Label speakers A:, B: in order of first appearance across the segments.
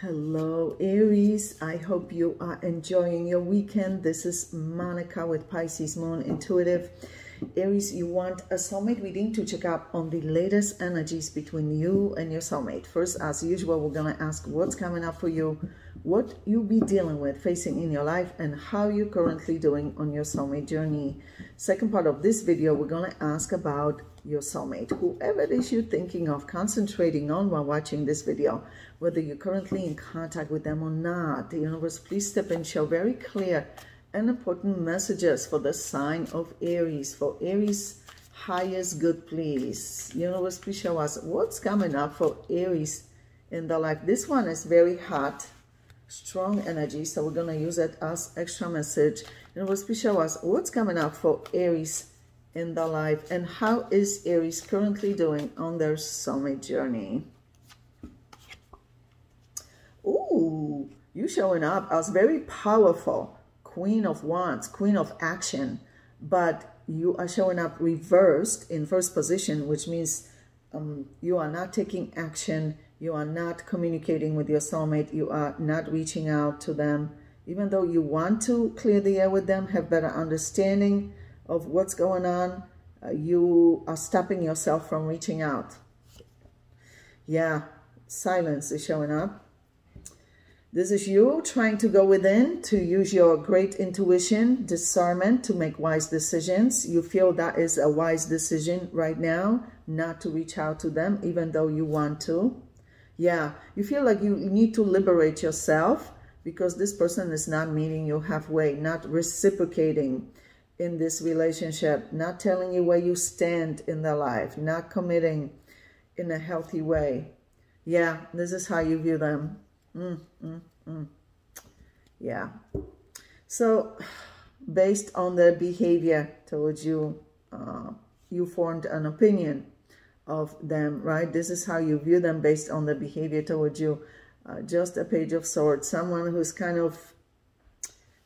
A: Hello, Aries. I hope you are enjoying your weekend. This is Monica with Pisces Moon Intuitive. Aries, you want a soulmate reading to check out on the latest energies between you and your soulmate. First, as usual, we're going to ask what's coming up for you, what you'll be dealing with, facing in your life, and how you're currently doing on your soulmate journey. Second part of this video, we're going to ask about your soulmate, whoever it is you're thinking of concentrating on while watching this video, whether you're currently in contact with them or not. The universe, please step in, show very clear and important messages for the sign of Aries. For Aries, highest good, please. Universe, please show us what's coming up for Aries in the life. This one is very hot, strong energy, so we're going to use it as extra message. Universe, please show us what's coming up for Aries in the life and how is Aries currently doing on their soulmate journey. Ooh, you showing up as very powerful queen of wands, queen of action, but you are showing up reversed in first position, which means um, you are not taking action, you are not communicating with your soulmate, you are not reaching out to them, even though you want to clear the air with them, have better understanding, of what's going on, uh, you are stopping yourself from reaching out. Yeah, silence is showing up. This is you trying to go within to use your great intuition, discernment to make wise decisions. You feel that is a wise decision right now, not to reach out to them, even though you want to. Yeah, you feel like you need to liberate yourself because this person is not meeting you halfway, not reciprocating in this relationship, not telling you where you stand in their life, not committing in a healthy way. Yeah, this is how you view them. Mm, mm, mm. Yeah. So, based on their behavior towards you, uh, you formed an opinion of them, right? This is how you view them based on the behavior towards you. Uh, just a page of swords, someone who's kind of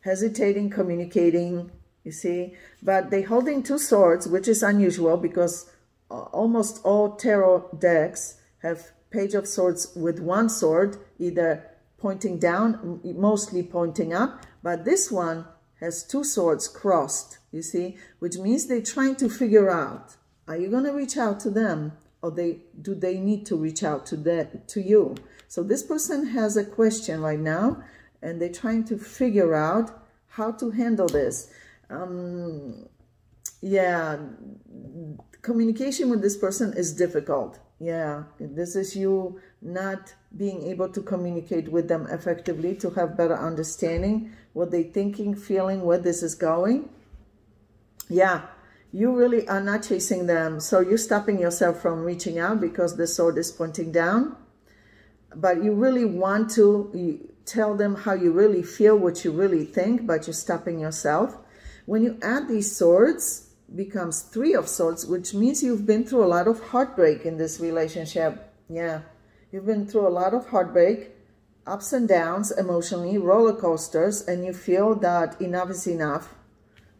A: hesitating, communicating, you see. But they holding two swords, which is unusual because almost all tarot decks have page of swords with one sword, either pointing down, mostly pointing up. But this one has two swords crossed, you see, which means they're trying to figure out, are you going to reach out to them or they do they need to reach out to that to you? So this person has a question right now and they're trying to figure out how to handle this um, yeah, communication with this person is difficult. Yeah, this is you not being able to communicate with them effectively to have better understanding what they're thinking, feeling, where this is going. Yeah, you really are not chasing them. So you're stopping yourself from reaching out because the sword is pointing down. But you really want to tell them how you really feel, what you really think, but you're stopping yourself. When you add these swords, becomes three of swords, which means you've been through a lot of heartbreak in this relationship. Yeah, you've been through a lot of heartbreak, ups and downs emotionally, roller coasters, and you feel that enough is enough.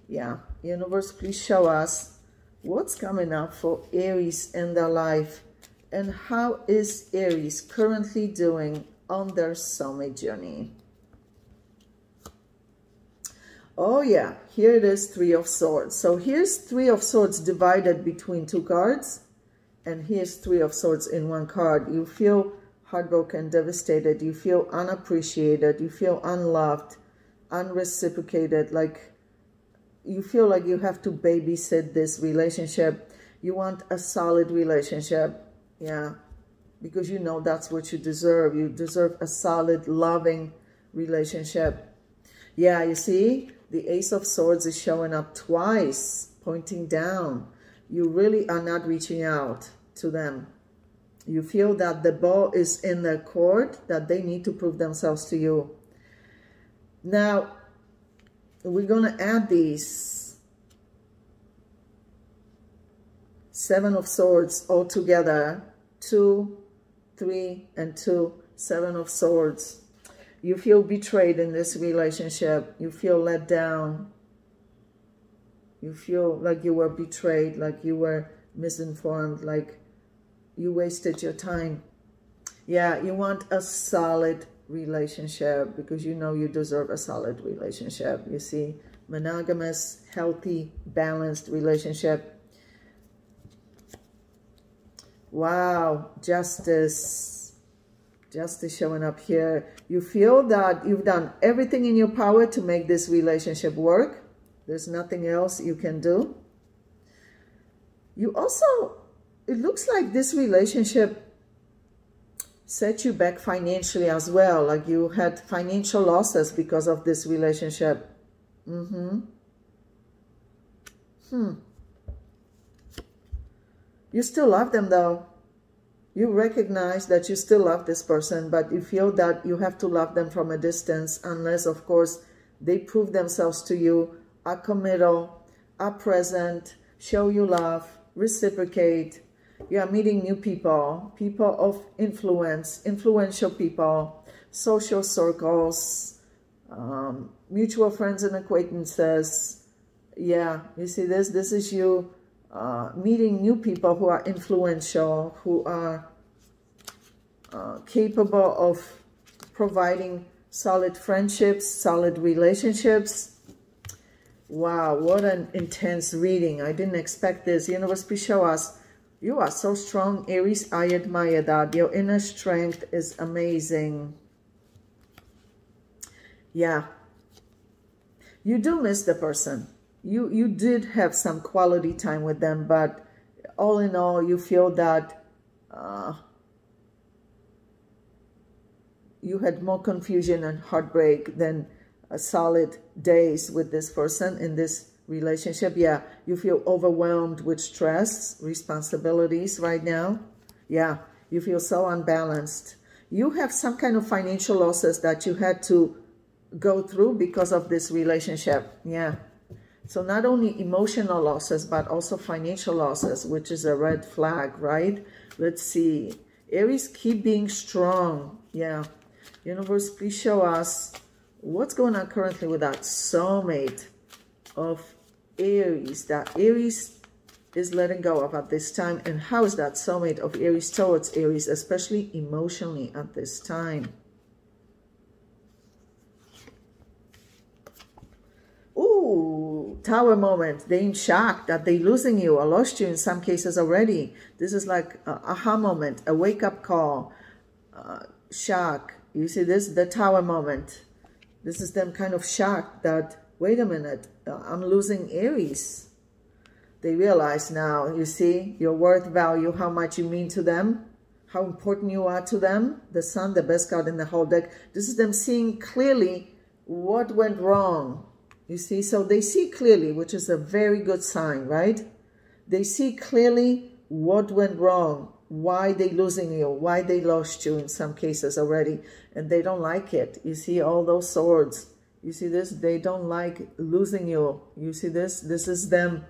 A: Yeah, universe, please show us what's coming up for Aries in their life and how is Aries currently doing on their soulmate journey. Oh yeah, here it is, Three of Swords. So here's Three of Swords divided between two cards. And here's Three of Swords in one card. You feel heartbroken, devastated. You feel unappreciated. You feel unloved, unreciprocated. Like you feel like you have to babysit this relationship. You want a solid relationship. Yeah, because you know that's what you deserve. You deserve a solid, loving relationship. Yeah, you see, the Ace of Swords is showing up twice, pointing down. You really are not reaching out to them. You feel that the ball is in their court, that they need to prove themselves to you. Now, we're going to add these Seven of Swords all together. Two, three, and two. Seven of Swords. You feel betrayed in this relationship. You feel let down. You feel like you were betrayed, like you were misinformed, like you wasted your time. Yeah, you want a solid relationship because you know you deserve a solid relationship. You see, monogamous, healthy, balanced relationship. Wow, justice. Justice showing up here. You feel that you've done everything in your power to make this relationship work. There's nothing else you can do. You also, it looks like this relationship set you back financially as well. Like you had financial losses because of this relationship. Mm-hmm. Hmm. You still love them though. You recognize that you still love this person, but you feel that you have to love them from a distance unless, of course, they prove themselves to you, are committal, are present, show you love, reciprocate, you are meeting new people, people of influence, influential people, social circles, um, mutual friends and acquaintances. Yeah, you see this? This is you uh, meeting new people who are influential, who are uh, capable of providing solid friendships, solid relationships. Wow, what an intense reading. I didn't expect this. Universe, please show us you are so strong, Aries. I admire that. Your inner strength is amazing. Yeah. You do miss the person. You, you did have some quality time with them, but all in all, you feel that uh, you had more confusion and heartbreak than solid days with this person in this relationship. Yeah, you feel overwhelmed with stress, responsibilities right now. Yeah, you feel so unbalanced. You have some kind of financial losses that you had to go through because of this relationship. Yeah. So not only emotional losses, but also financial losses, which is a red flag, right? Let's see. Aries, keep being strong. Yeah. Universe, please show us what's going on currently with that soulmate of Aries, that Aries is letting go of at this time. And how is that soulmate of Aries towards Aries, especially emotionally at this time? Ooh, tower moment. They in shock that they losing you or lost you in some cases already. This is like a aha moment, a wake-up call, uh, shock. You see this? The tower moment. This is them kind of shocked that wait a minute, uh, I'm losing Aries. They realize now, you see, your worth value, how much you mean to them, how important you are to them. The sun, the best card in the whole deck. This is them seeing clearly what went wrong. You see, so they see clearly, which is a very good sign, right? They see clearly what went wrong, why they losing you, why they lost you in some cases already, and they don't like it. You see all those swords you see this? They don't like losing you. You see this? This is them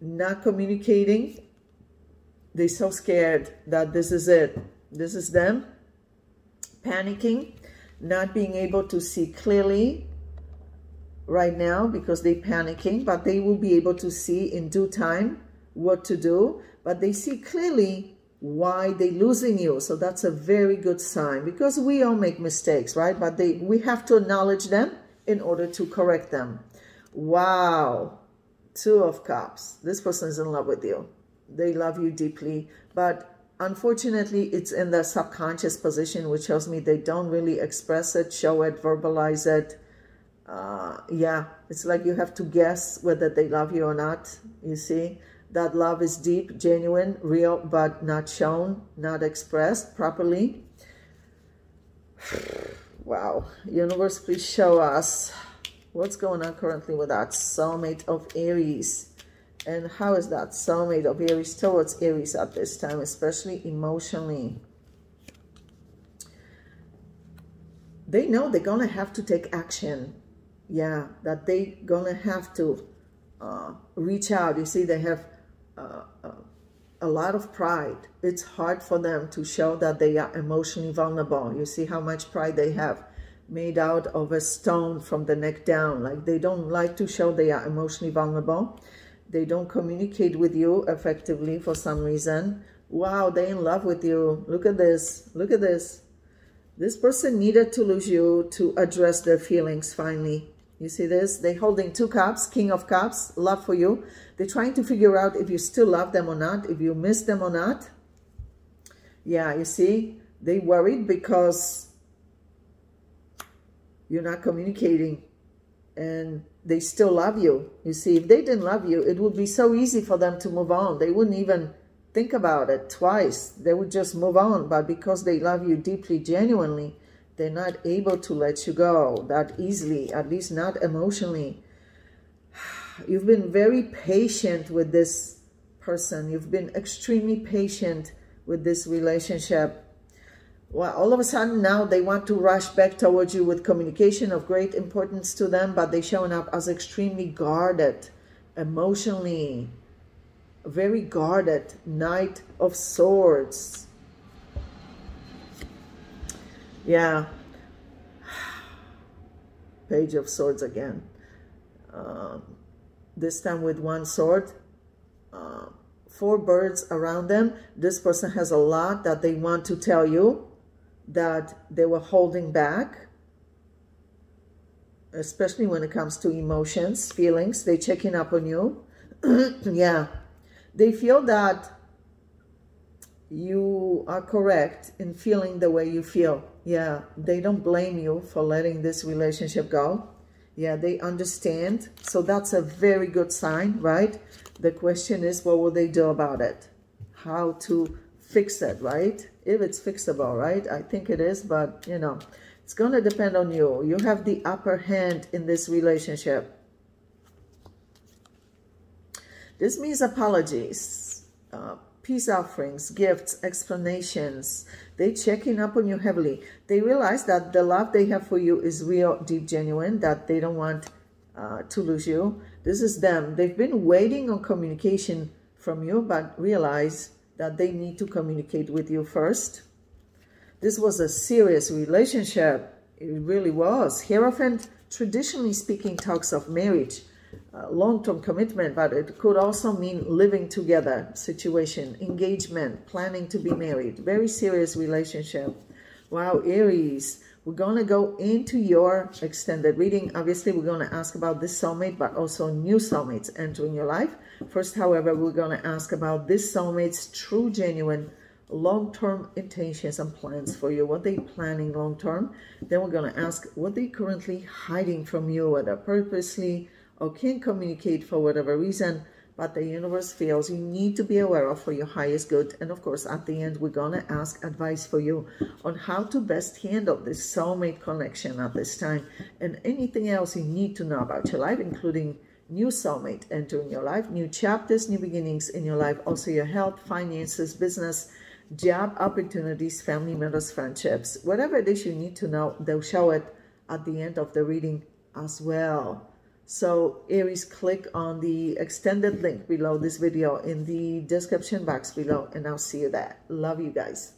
A: not communicating. They're so scared that this is it. This is them panicking, not being able to see clearly right now because they're panicking, but they will be able to see in due time what to do. But they see clearly why they're losing you. So that's a very good sign because we all make mistakes, right? But they we have to acknowledge them in order to correct them. Wow. Two of Cups. This person is in love with you. They love you deeply, but unfortunately, it's in the subconscious position, which tells me they don't really express it, show it, verbalize it. Uh, yeah, it's like you have to guess whether they love you or not, you see? That love is deep, genuine, real, but not shown, not expressed properly. Wow. Universe, please show us what's going on currently with that soulmate of Aries. And how is that soulmate of Aries towards Aries at this time, especially emotionally? They know they're going to have to take action. Yeah, that they to have to uh, reach out. You see, they have uh, uh, a lot of pride. It's hard for them to show that they are emotionally vulnerable. You see how much pride they have made out of a stone from the neck down. Like they don't like to show they are emotionally vulnerable. They don't communicate with you effectively for some reason. Wow, they in love with you. Look at this. Look at this. This person needed to lose you to address their feelings finally. You see this? They're holding two cups, king of cups, love for you. They're trying to figure out if you still love them or not, if you miss them or not. Yeah, you see? They worried because you're not communicating and they still love you. You see, if they didn't love you, it would be so easy for them to move on. They wouldn't even think about it twice. They would just move on. But because they love you deeply, genuinely, they're not able to let you go that easily, at least not emotionally. You've been very patient with this person. You've been extremely patient with this relationship. Well, all of a sudden now they want to rush back towards you with communication of great importance to them, but they're showing up as extremely guarded, emotionally, very guarded, Knight of Swords. Yeah. Page of Swords again. Um, this time with one sword. Uh, four birds around them. This person has a lot that they want to tell you that they were holding back, especially when it comes to emotions, feelings. They're checking up on you. yeah. They feel that you are correct in feeling the way you feel. Yeah, they don't blame you for letting this relationship go. Yeah, they understand. So that's a very good sign, right? The question is, what will they do about it? How to fix it, right? If it's fixable, right? I think it is, but, you know, it's going to depend on you. You have the upper hand in this relationship. This means apologies, uh, peace offerings, gifts, explanations. They checking up on you heavily. They realize that the love they have for you is real, deep, genuine, that they don't want uh, to lose you. This is them. They've been waiting on communication from you, but realize that they need to communicate with you first. This was a serious relationship. It really was. Hierophant, traditionally speaking, talks of marriage uh, long-term commitment, but it could also mean living together situation, engagement, planning to be married, very serious relationship. Wow, Aries, we're going to go into your extended reading. Obviously, we're going to ask about this soulmate, but also new soulmates entering your life. First, however, we're going to ask about this soulmate's true, genuine, long-term intentions and plans for you, what they planning long-term. Then we're going to ask what they currently hiding from you, whether purposely, or can't communicate for whatever reason, but the universe feels you need to be aware of for your highest good. And of course, at the end, we're going to ask advice for you on how to best handle this soulmate connection at this time and anything else you need to know about your life, including new soulmate entering your life, new chapters, new beginnings in your life, also your health, finances, business, job opportunities, family members, friendships, whatever it is you need to know, they'll show it at the end of the reading as well. So Aries, click on the extended link below this video in the description box below and I'll see you there. Love you guys.